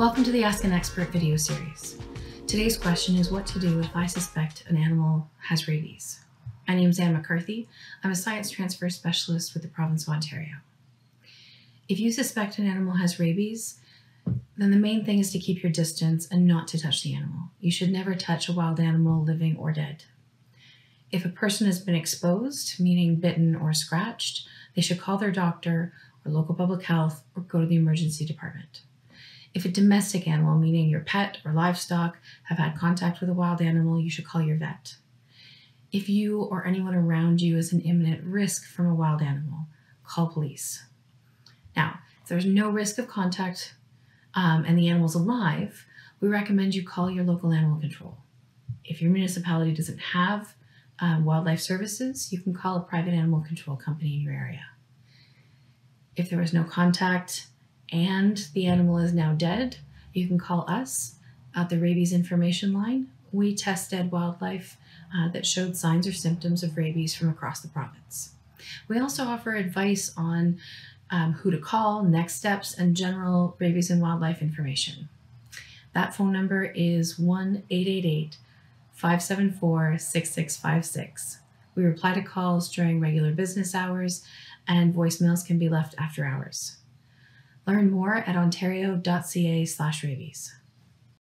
Welcome to the Ask an Expert video series. Today's question is what to do if I suspect an animal has rabies. My name is Anne McCarthy. I'm a science transfer specialist with the province of Ontario. If you suspect an animal has rabies, then the main thing is to keep your distance and not to touch the animal. You should never touch a wild animal, living or dead. If a person has been exposed, meaning bitten or scratched, they should call their doctor or local public health or go to the emergency department. If a domestic animal, meaning your pet or livestock, have had contact with a wild animal, you should call your vet. If you or anyone around you is an imminent risk from a wild animal, call police. Now, if there's no risk of contact um, and the animal's alive, we recommend you call your local animal control. If your municipality doesn't have um, wildlife services, you can call a private animal control company in your area. If there was no contact and the animal is now dead, you can call us at the rabies information line. We test dead wildlife uh, that showed signs or symptoms of rabies from across the province. We also offer advice on um, who to call, next steps, and general rabies and wildlife information. That phone number is 1 888 574 6656. We reply to calls during regular business hours, and voicemails can be left after hours. Learn more at ontario.ca slash rabies.